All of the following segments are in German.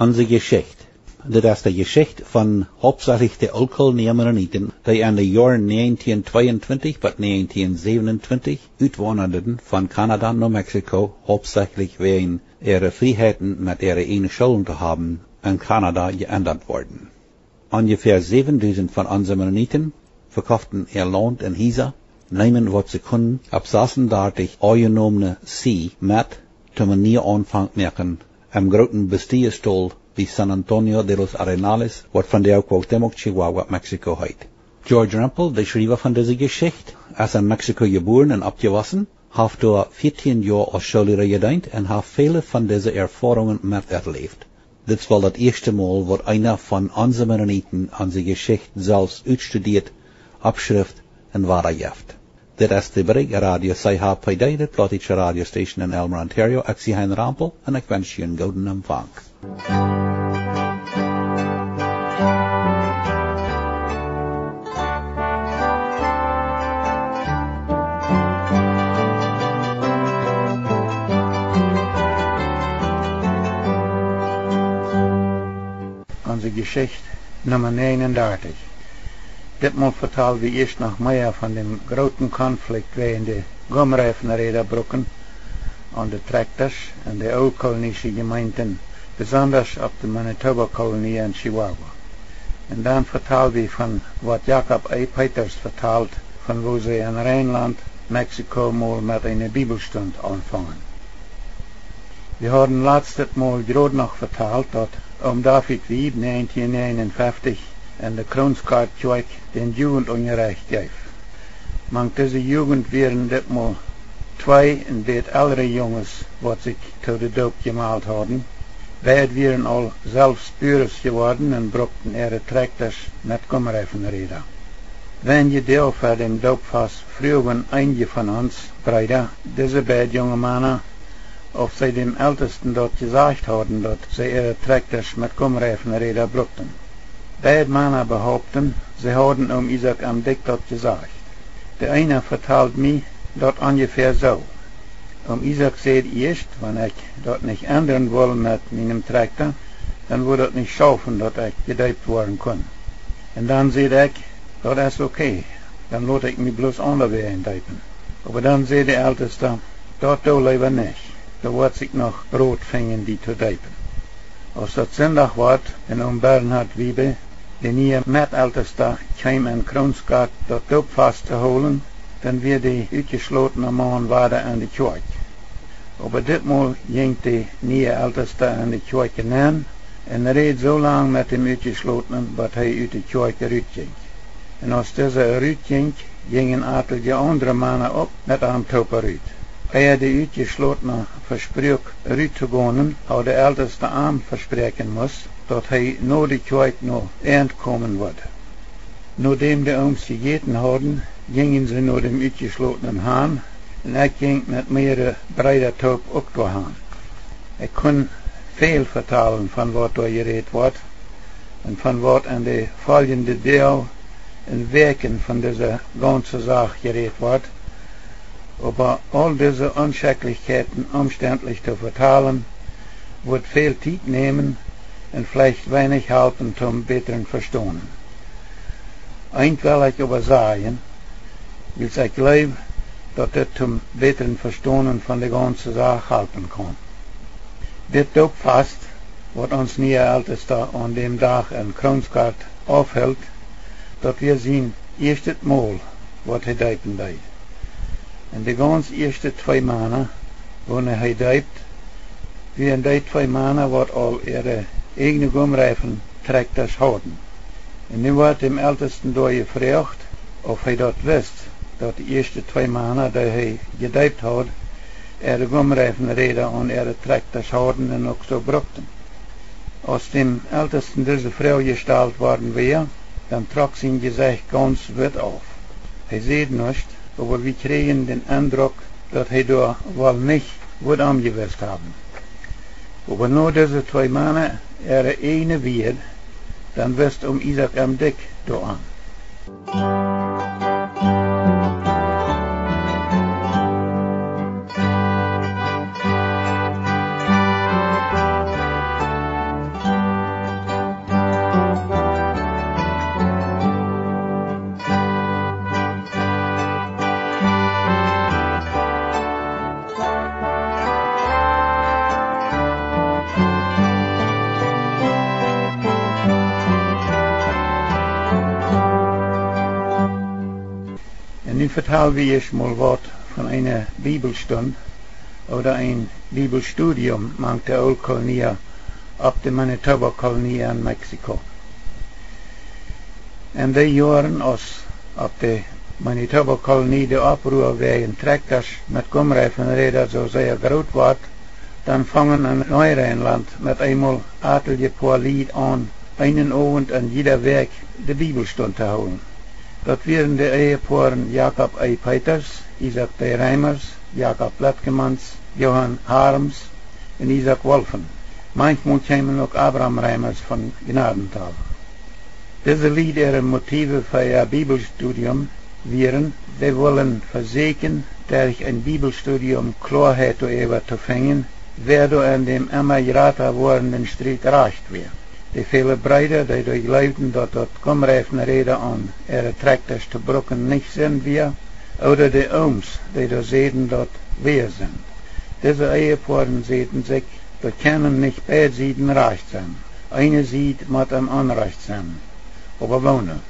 Onze Geschichte. Dit is de geschichte van hauptsächlich de Olkolneemerieten die in de jaren 1922 tot 1927 uitwanderden van Canada naar Mexico, hauptsächlich wegen ihre Freiheiten met ihre ene Schulen te haben, in Canada geändert worden. Ungefähr 7000 von unseren Mennoniten verkauften ihr Land in Hisa, nehmen was sie können, absaßen dadurch eingenomene See mit, zum nie Anfang machen, am großen Bastillestol wie San Antonio de los Arenales, wat van der Cuauhtémoc, Chihuahua, Mexiko heet. George Rampel, der Schreiber von dieser Geschichte, ist in Mexiko geboren und abgewassen, hat dort 14 Jahre als Schauspieler gedient und hat viele von diesen Erfahrungen mit erlebt. Dit war das erste Mal, wo einer von unseren Mennoniten unsere Geschichte selbst utstudiert, abschrift und weitergibt. Dit is de Brig Radio CHPD, de Plotische radiostation in Elmer, Ontario. Ik Rampel en ik wens je een gouden ontvang. Onze Geschichte Nummer 39. Ditmal vertalen we eerst nog meer van de grote conflict in de Gomreifenrederbrücken aan de tractors en de oud-kolonische gemeenten, besonders op de Manitoba-kolonie in Chihuahua. En dan vertalen we van wat Jacob E. Peters vertelt van wo ze in Rijnland, Mexico mal met een bibelstund aanvangen. We hadden laatst mal groot nog verteld dat om David Wieb 1959 en de Kroonskaartjoik den Jugend ongerecht geeft. Maar deze Jugend waren ditmaal twee en beet oudere jongens wat zich tot de doop gemaald hadden. Beide waren al zelfspurers geworden en brokten ihre tractors met kommereifenreden. Wenn je deel van dem doopvast vroegen einige van ons, Brüder, diese beide jonge mannen, of zij dem ältesten dort gesagt hadden dat zij ihre tractors met kommereifenreden brokten. Beide mannen behaupten, sie hadden um Isaac am Dick dort gesagt. Der eine vertelt mir dort ungefähr so. Um Isaac seht erst, wenn ich dort nicht ändern will mit meinem Traktor, dann würde es nicht schaffen, dass ich gedeibt worden kann. Und dann seht ich, dort ist okay, dann lasse ich mich bloß anderwehr deipen. Aber dann seht der Älteste, dort do lieber nicht, da wird sich noch Brot fängen, die zu deipen. Als dat zondag wordt en om Bernhard Wiebe, de nieuwe metälteste, kwam in Kroonskaart dat doop vast te houden, dan weer de uitgesloten man waren aan de kerk. Aber ditmaal ging de nieuwe älteste aan de kerk aan en reed zo lang met hem uitgesloten dat hij uit de kerk eruit ging. En als deze eruit ging, gingen aantal andere mannen op met hem top eruit. Eer de uitgeslotene verspreek eruit te gaan, had de älteste aan verspreken moest dat hij na de kerk nog eind komen wordt. Nadat de ooms gegeten hadden, gingen ze naar dem uitgeslotenen haan en ik ging met meerdere breide top ook doorheen. Ik kon veel vertalen van wat er gereed wordt en van wat in de volgende deel en werken van deze ganze zaak gereed wordt, aber all diese Unschäcklichkeiten umständlich zu vertalen, wird viel Zeit nehmen und vielleicht wenig helfen zum besseren Verstehen. Eins will ich aber sagen, weil ich glaube, dass das zum besseren Verstehen von der ganzen Sache helfen kann. Das doop fast, was uns nie ältester an dem Tag in Kronskart aufhält, dass wir sehen, erstes Mal, was er deuten deed. En de ganz eerste twee maanden, wanneer hij duipt, wie in die twee maanden wat al ihre eigene gomreifen tractors houden. En nu wordt hem ältesten door gevraagd of hij dat wist, dat de eerste twee maanden dat hij geduipt had, ihre gomreifen reden aan ihre tractors houden en ook zo brokten. Als dem ältesten diese Frau gestalt worden wäre, dann trok sein Gesicht ganz weit auf. Hij sieht nicht, aber wir kriegen den Eindruck, dass er da wohl nicht gut angewusst haben. Aber nur diese zwei Männer, ihre eine wird, dann wirst um Isaac am Dick da an. Vertel wie ich mal Wort von einer Bibelstund oder ein Bibelstudium mang der Oldkolonie ab der Manitoba-Kolonie in Mexiko. En die jaren als op de Manitoba-kolonie de oproer wegen trekkers met komrijven reden zo zeer groot wordt, dan vangen een Neurijnland met eenmaal atelier paar lied aan, einen avond en jeder week de Bibelstund te houden. Dat waren de ehepaaren Jacob E. Peters, Isaac P. Reimers, Jacob Letgemans, Johan Harms en Isaac Wolfen. Manchmal kwamen ook Abraham Reimers van Gnadental. Diese Lieder Motive für ihr Bibelstudium wären, wir wollen verseken durch ein Bibelstudium Klarheit zu fängen, wer du an dem immer grater wordenden Stritt recht wird. Die viele Brüder, die durchlebten, dass dort komreifen Rede an, ihre Traktas zu brocken nicht sind wir, oder die Oms, die da sehen, dort wir sind. Diese Ehepaaren sehen sich, da können nicht beide Seiten recht sein. Eine sieht mit am Unrecht sein. Aber wonen.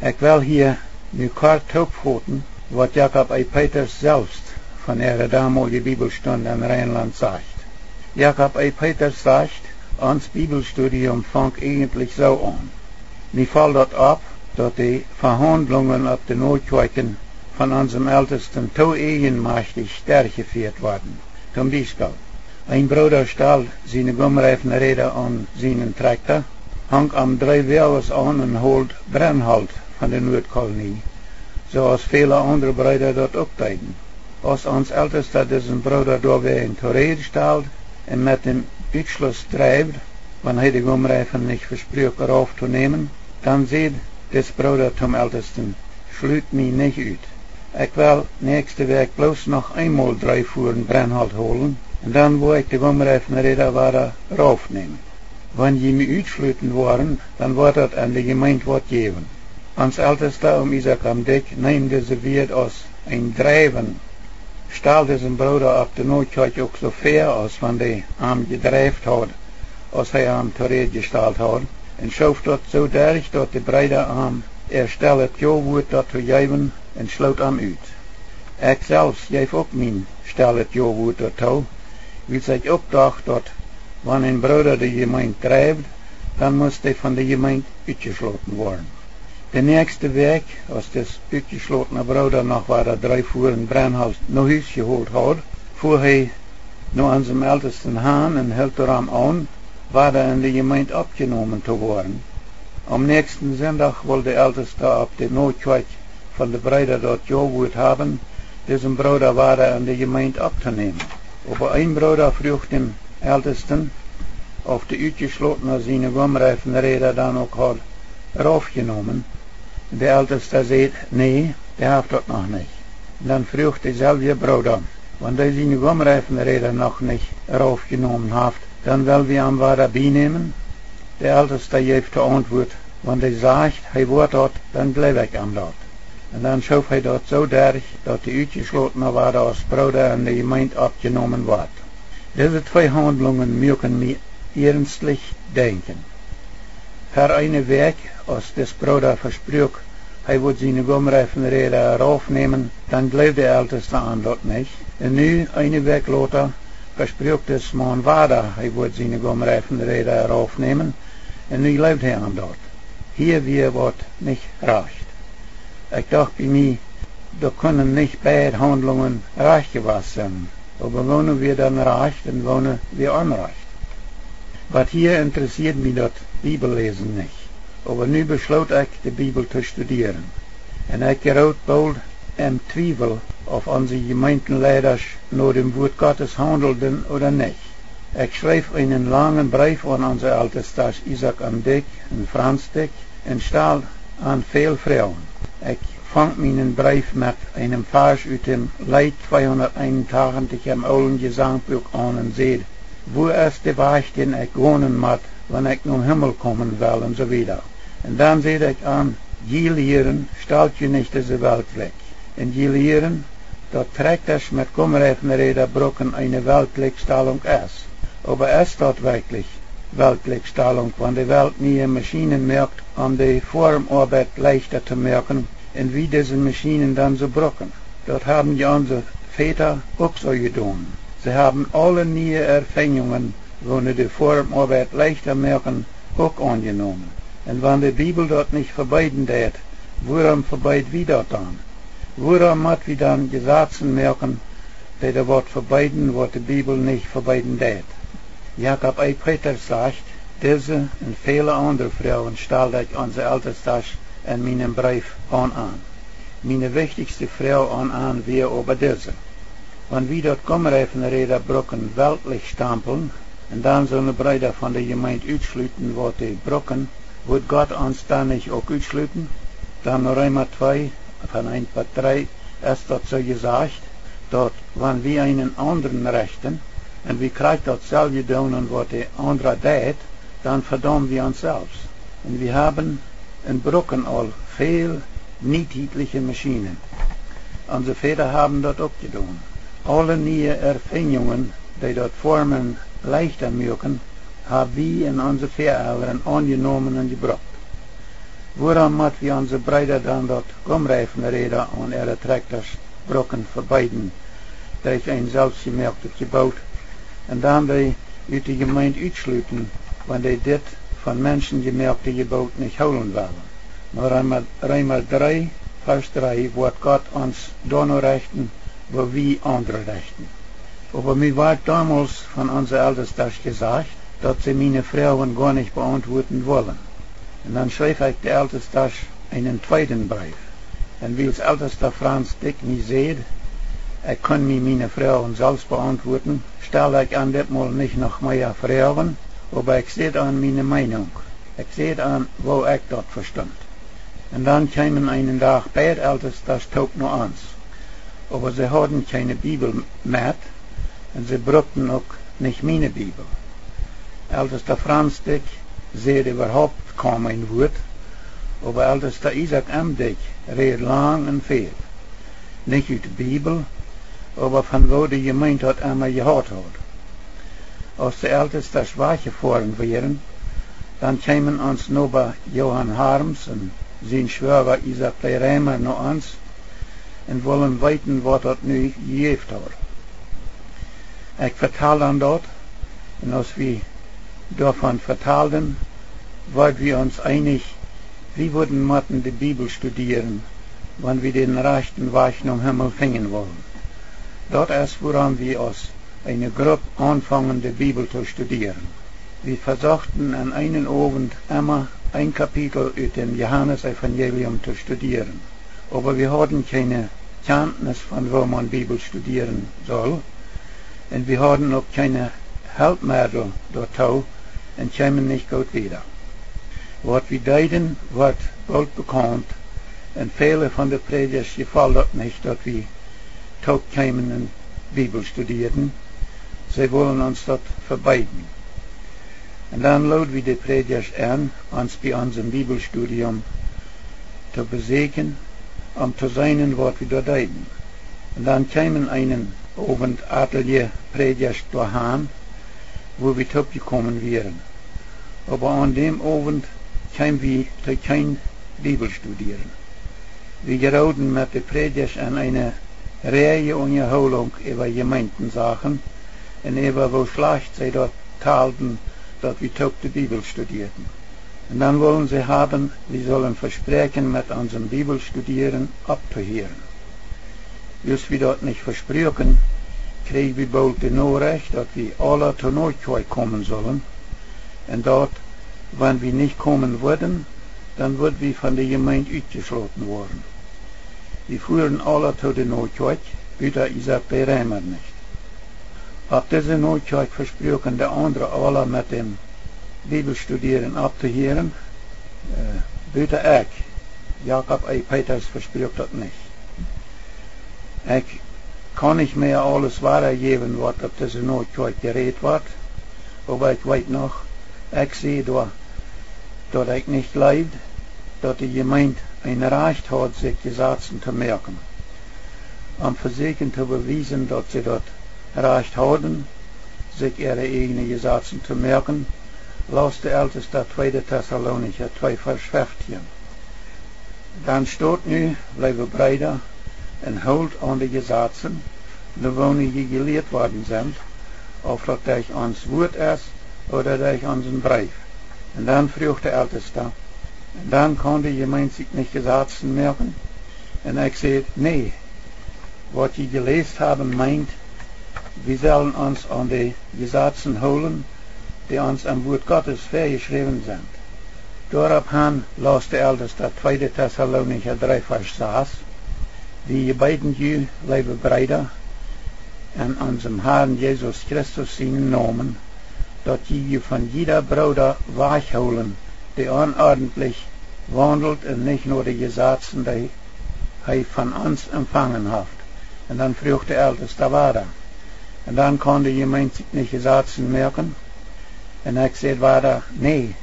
Ik wil hier nu kort opvoeten wat Jacob E. Peters selbst von ihrer damaligen Bibelstunde in Rheinland sagt. Jacob E. Peters sagt, ons Bibelstudium fängt eigentlich so an. Mir fällt dort ab, dass die Verhandlungen auf den Notkerken von unserem Ältesten zu eigenmächtig stärker geführt worden. Zum Beispiel, ein Bruder stellt seine Gummreifen Rede an seinen Traktor, hang am drei Welles an en holt brandhout van de Noordkolonie, zoals vele andere bruiden dat ook deden. Als ons älteste diesen Bruder doorweg in Torede stelt en met dem Beschluss treibt, wann hij de Gumreifen nicht versprochen aufzunehmen, dann sieht des Bruder zum Ältesten, schlut mich nicht uit. Ik wil nächste Week bloß noch einmal drei Fuhren Brennholz holen und dann wo ich die Gumreifen reden war, raufnehmen. Wenn je me uitfluiten waren, dann wordt dat aan de gemeente wat geven. Ons älteste um Isaac am Dick neemde ze weer als een drijven. Stelde zijn broeder op de noodkirch ook zo ver als van de am gedrijft had, als hij am terecht gesteld had, en schoof dat zo derg dat de breide am er stel het jowoord dat te geven en sloot am uit. Ik zelfs geef ook mijn stel het jowoord dat toe, wie zich opdacht dat Wenn ein Bruder die Gemeinde treibt, dann muss der von der Gemeinde uitgesloten worden. Der nächste Weg, als das uitgeslotene Bruder noch war, drei Fuhren Brennhaus noch geholt hat, fuhr er nur an seinem ältesten Hahn und hält daran an, war er in die Gemeinde abgenommen zu worden. Am nächsten Sonntag wollte der Älteste ab der Notschweig von der Brüder dort Joghurt haben, diesen Bruder war er in die Gemeinde abzunehmen. Aber ein Bruder frug dem ältesten auf de uitgeslotene zijn gomreifen reden dan ook had raufgenommen. De älteste zei, nee, der heeft dat nog niet. Dan vroeg dezelfde Bruder, wenn der seine gomreifen reden noch nicht raufgenommen hat, dann will wir am Warabi nehmen. Der Älteste geeft de antwoord, wenn der sagt, hij wordt dort, dann bleib ich am dort. En dan schoof hij dort zo derg, dat de uitgeslotene waren als Bruder in de gemeente abgenommen wordt. Diese zwei Handlungen mögen mir ernstlich denken. Für eine Weg, als des Bruder versprach, er wird seine Gumreifenräder raufnehmen, dann glaubt der Älteste an dort nicht. Und nu, eine Weg later, versprach des Mann Vater, er wird seine Gumreifenräder raufnehmen, und nu glaubt er dort. Hier wir wird nicht recht. Ich dachte bei mir, da können nicht beide Handlungen recht gewesen sein. Aber wohnen wir dann reich, dann wohnen wir unreich. Was hier interessiert mich das Bibellesen nicht. Aber nu besloot ich, die Bibel zu studieren. Und ich geraut bald im Zweifel, auf unsere Gemeindenleiders nur dem Wort Gottes handelten oder nicht. Ich schreef einen langen Brief an unsere Älteste Isaac am Dick und Franz Dick und stahl an viel Frauen. Ich fang meinen Brief mit einem Vers aus dem Leid 281 im Olden Gesangbuch an und seht, wo der Weg, den ich wohnen muss, wenn ich zum Himmel kommen will und so weiter. Und dann seht ich an, je lehren, stellt ihr nicht diese Welt weg. Und je lehren, dort trägt es mit Kummerhefenreder Brücken eine Weltlichstellung ist. Aber ist dort wirklich Weltlichstellung, wenn die Welt nie Maschinen merkt, um die Formarbeit leichter zu merken, und wie diese Maschinen dann so brocken. Dort haben die unsere Väter auch so getan. Sie haben alle neue Erfindungen, wo die Formarbeit leichter merken, auch angenommen. Und wenn die Bibel dort nicht verbeiden tät, warum verbeit wie dort dann? Warum hat wie dann Gesetzen merken, die der Wort verbeiden, was die Bibel nicht verbeiden tät? Jakob E. Peters sagt, diese und viele andere Frauen stelle ich unsere Alterstasch in meinem Brief an an. Meine wichtigste Frau an an wäre aber diese. Wenn wir dort kommen, Reder Brocken weltlich stampeln, und dann sollen die Brüder von der Gemeinde uitschluten, wo die Brocken, wird Gott uns dann nicht auch uitschluten? Dann Römer 2, von 1 bis 3, ist dort so gesagt, dort, wenn wir einen anderen rechten, und wir kriegen dort selber tun, und was die andere tät, dann verdammen wir uns selbst. Und wir haben in Brocken all viel niedliche Maschinen. Unsere Väter haben dort auch getan. Alle neue Erfindungen, die dort Formen leichter machen, haben wir in unsere Voreltern angenommen und gebracht. Woran muss wir unsere Brüder dann dort umreifen reden und ihre Traktors Brocken verbeiden, die ich ein selbstgemerkt gebaut und dann die uit die Gemeinde uitschluten, wenn die dit von Menschen gemerkte Gebot nicht holen wollen. Maar einmal, einmal 3, Vers 3, wird Gott uns Donnerrechten, wo wir andere rechten. Aber mir war damals von unserer Ältesten gesagt, dass sie meine Frauen gar nicht beantworten wollen. Und dann schrieb ich der Ältesten einen zweiten Brief. Und wie als Ältester Franz Dick nicht sieht, er kann mir meine Frauen selbst beantworten, stelle ich an das Mal nicht noch mehr Frauen, aber ich sehe an meine Meinung. Ich sehe an, wo ich dort verstand. Und dann kamen einen Tag beide Ältes, das tog nur eins. Aber sie hatten keine Bibel mehr und sie brauchten auch nicht meine Bibel. Ältester Franz Dick seht überhaupt kaum ein Wort, aber ältester Isaac M. Dick redet lang und viel. Nicht uit der Bibel, aber von wo die Gemeinde hat einmal gehört hat. Als de älteste schwache voren wären, dann kämen uns nur bei Johann Harms und sein Schwager Isaac Reimer noch uns und wollen weiten, was dort nu gejeft hat. Ich vertal dann dort, und als wir davon vertalten, waren wir uns einig, wie würden wir die Bibel studieren, wenn wir den rechten Weg zum Himmel finden wollen. Dort erst woran wir uns eine Gruppe anfangen, die Bibel zu studieren. Wir versuchten an einen Abend immer ein Kapitel aus dem Johannesevangelium zu studieren. Aber wir hatten keine Kenntnis von wo man Bibel studieren soll. Und wir hatten auch keine Helpmittel dort und kamen nicht gut wieder. Was wir deuten, wird bald bekannt und viele von den Predigers gefällt das nicht, dass wir tot kamen und Bibel studierten. Sie wollen uns dort verbeiden. Und dann laden wir die Predigers an, uns bei unserem Bibelstudium zu besägen, zu sein, was wir dort reden. Und dann kämen einen Abend Atelier Predigers daheim, wo wir gekommen wären. Aber an dem Abend kämen wir zu kein Bibelstudieren. Wir geraten mit den Predigers an eine Reihe Unterholung über Gemeindensachen und über wo schlecht sie dort talten, dass wir auch die Bibel studierten. Und dann wollen sie haben, wir sollen versprechen, mit unserem Bibelstudieren abzuhören. Als wir dort nicht versprechen, kriegen wir bald die Nachricht, dass wir alle zur Nordkirche kommen sollen. Und dort, wenn wir nicht kommen würden, dann würden wir von der Gemeinde ausgeschlossen worden. Wir fuhren alle zu der Nordkirche, wieder B. Reimer nicht. Auf diese Nordkirche versprochen der andere alle mit dem Bibelstudieren abzuhören. Äh, bitte ich. Jakob E. Peters verspricht das nicht. Ich kann nicht mehr alles weitergeben, was auf diese Nordkirche geredet wird. Aber ich weiß noch, ich sehe da, dass ich nicht leid, dass die Gemeinde ein Recht hat, sich Gesetzen zu merken. Um versuchen zu beweisen, dass sie dort Recht haben, sich ihre eigenen Gesetzen zu merken, las der Älteste 2. Thessalonicher 2 Vers 15. Dan stoot nu blijven breder en houdt aan de gezaten, de wonen die geleerd worden zijn, of dat hij ons woord is, oder durch unseren Brief. Und dann vroeg der Älteste, und dann konnte jemand sich nicht Gesetzen merken. Und ich sagte, nee, was die gelesen haben meint, wir sollen uns an die Gesetzen holen, die uns am Wort Gottes vorgeschrieben sind. Daraufhin las der Älteste 2. Thessalonicher 3, Vers 6, die beiden Jü leben breiter an unserem Herrn Jesus Christus seinen Namen, dat je van jeder Bruder wegholen, die onordentlich wandelt en nicht nur die Gesetzen, die hij von uns empfangen hat. Und dann vroeg der Älteste weiter. Und dann konnte jemand sich nicht Gesetzen merken. Und ich sagte weiter, nee,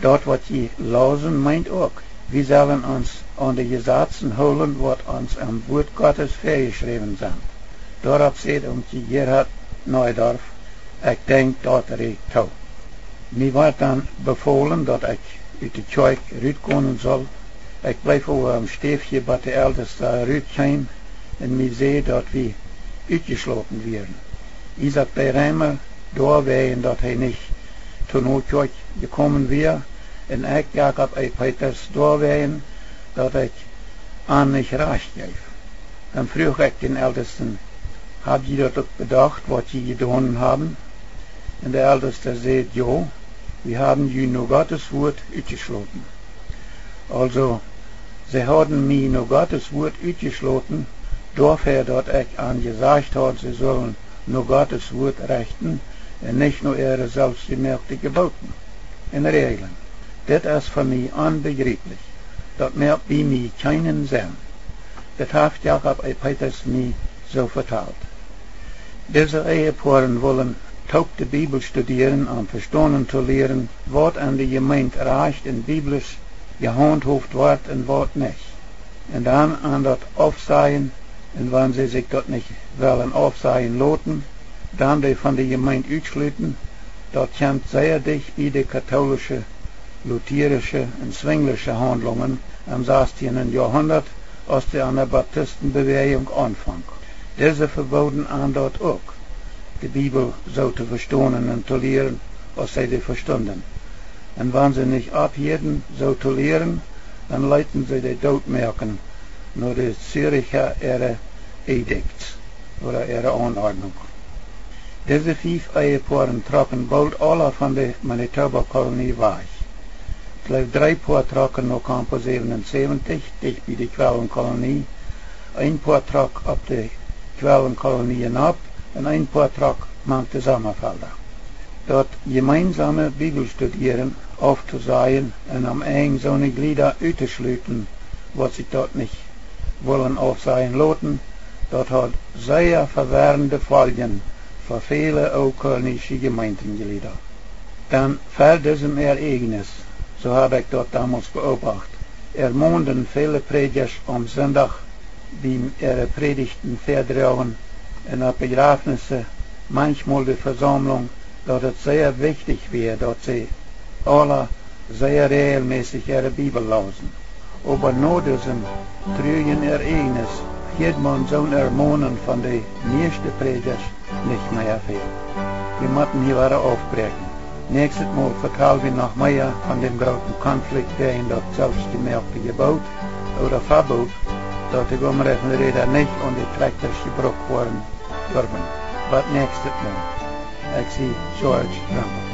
dort wat je losen meint auch. Wir sollen uns an die Gesetzen holen, wat uns am Wort Gottes vorgeschrieben sind. Darauf steht um die Gerhard Neudorf, ik denk dat ik toe. Mij werd dan bevolen dat ik uit de kerk uitkomen zal. Ik blijf over een stiefje bij de oudste uitgaan en mij zei dat we uitgesloten werden. Isaac bij Reimer doorwegen dat hij niet kerk gekomen weer en ik Jacob bij Peters doorwegen dat ik aan niet recht geef. Dan vroeg ik den Ältesten, Habt ihr ook bedacht, wat je gedaan haben? Und der Älteste sagt, ja, wir haben ju nur Gottes Wort uitgesloten. Also, sie haben mir nur Gottes Wort uitgesloten, dafür, dass ich an gesagt habe, sie sollen nur Gottes Wort rechten und nicht nur ihre selbstgemerkte Geboten in Regeln. Das ist für mich unbegreiflich. Das merkt bei mir keinen Sinn. Das hat Jakob E. Peters mir so verteilt. Diese Ehepaaren wollen taub de Bibel studieren en verstanden te leren wat aan de gemeente recht en biblisch gehandhaft wordt en wat niet. En dan aan dat afzaaien, en wanneer ze zich dat niet willen afzaaien laten, dan die van de gemeente uitsluiten, dat komt zeer dicht bij de katholische, lutherische en zwinglische handelingen am 16. Jahrhundert, die an der Baptistenbewegung anfang. Diese verboden aan dat ook de Bibel so te verstaan en te leren als zij die verstanden. En wanneer ze niet abhielden zo te leren, dan leiten sie de dood merken naar de Züricher ihre Edikt oder ihre Anordnung. Diese fünf Ehepaaren trokken bald alle van de Manitoba-Kolonie weg. Slechts drei Paar trokken naar Campo 77, dicht bij de Quellenkolonie. Een paar trok op de Quellenkolonie ab en een paar trok maakte samenvallen. Dat gemeinsame Bibelstudieren auf te zijn en am eng zo'n Glieder uit te sluiten, wat sie dort nicht wollen aufsehen laten, dat hat sehr verwehrende Folgen für viele okölnische Gemeindenglieder. Dann fällt diesem Ereignis, so habe ich dort damals beobachtet, ermonden viele Predigers am Sonntag, die ihre Predigten vertrauen en op begrafenissen manchmal de Versammlung, dat het sehr wichtig wäre, dass sie alle sehr regelmäßig ihre Bibel lesen. Aber nur diesem trügen Ereignis geht man so ein Ermahnen von den nächsten Predigers nicht mehr viel. Wir müssen hier wieder aufbrechen. Nächstes Mal vertrauen wir noch mehr von dem großen Konflikt gegen das selbstgemerkte Gebot oder Verbot, dat de gomerechende reda nicht und die Trektors gebrochen worden next it man? Ik zie George Rumble.